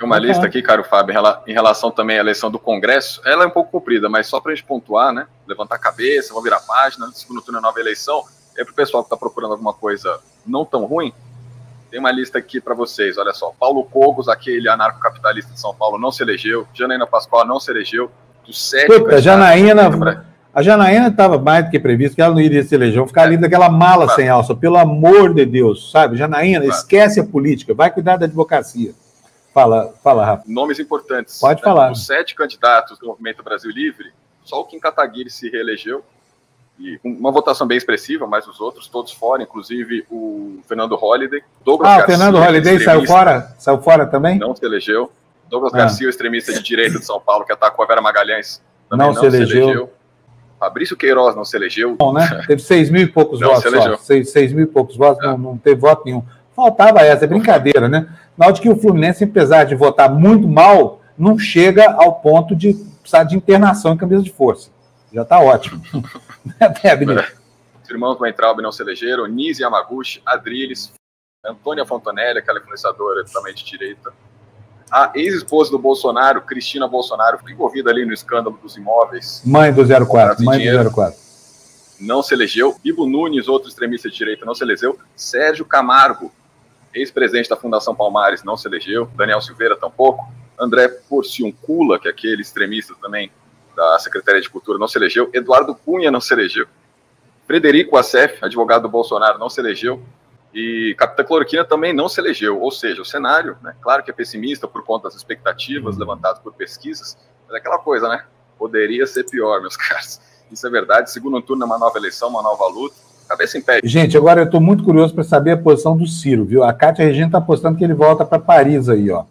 Tem uma lista aqui, caro Fábio, em relação também à eleição do Congresso. Ela é um pouco comprida, mas só para a gente pontuar, né? Levantar a cabeça, vou virar a página. Segundo turno é nova eleição. É para o pessoal que está procurando alguma coisa não tão ruim. Tem uma lista aqui para vocês, olha só. Paulo Cogos, aquele anarcocapitalista de São Paulo, não se elegeu. Janaína Pascoal não se elegeu. Dos sete Puta, Janaína, a Janaína estava mais do que previsto que ela não iria se eleger. Ficar é. ali daquela mala claro. sem alça, pelo amor de Deus, sabe? Janaína, claro. esquece a política, vai cuidar da advocacia. Fala, fala, Rafa. Nomes importantes. Pode né? falar. Os sete candidatos do Movimento Brasil Livre, só o Kim Kataguiri se reelegeu, e uma votação bem expressiva, mas os outros todos fora, inclusive o Fernando Holliday. Douglas ah, Garcia, Fernando Holliday saiu fora? Saiu fora também? Não se elegeu. Douglas ah. Garcia, o extremista de direita de São Paulo, que atacou a Vera Magalhães, também não, não se, elegeu. se elegeu. Fabrício Queiroz não se elegeu. Não, né? Teve seis mil e poucos não votos. Se elegeu. Seis, seis mil e poucos votos, é. não, não teve voto nenhum. Faltava essa, é brincadeira, né? Na hora que o Fluminense, apesar de votar muito mal, não chega ao ponto de precisar de internação em camisa de força. Já está ótimo. é, Os irmãos Weintraub não se elegeram, Nise Yamaguchi, Adriles, Antônia Fontanelli, aquela influenciadora também de direita, a ex-esposa do Bolsonaro, Cristina Bolsonaro, foi envolvida ali no escândalo dos imóveis. Mãe do 04, mãe dinheiro. do 04. Não se elegeu. Bibo Nunes, outro extremista de direita, não se elegeu. Sérgio Camargo, ex-presidente da Fundação Palmares, não se elegeu. Daniel Silveira, tampouco. André Porciuncula, que é aquele extremista também da Secretaria de Cultura, não se elegeu. Eduardo Cunha não se elegeu. Frederico Assef, advogado do Bolsonaro, não se elegeu. E Capitã Cloroquina também não se elegeu. Ou seja, o cenário, né, claro que é pessimista por conta das expectativas uhum. levantadas por pesquisas, mas é aquela coisa, né? Poderia ser pior, meus caros. Isso é verdade. Segundo turno é uma nova eleição, uma nova luta. Cabeça em pé. Gente, agora eu estou muito curioso para saber a posição do Ciro, viu? A Cátia Regina está apostando que ele volta para Paris aí, ó.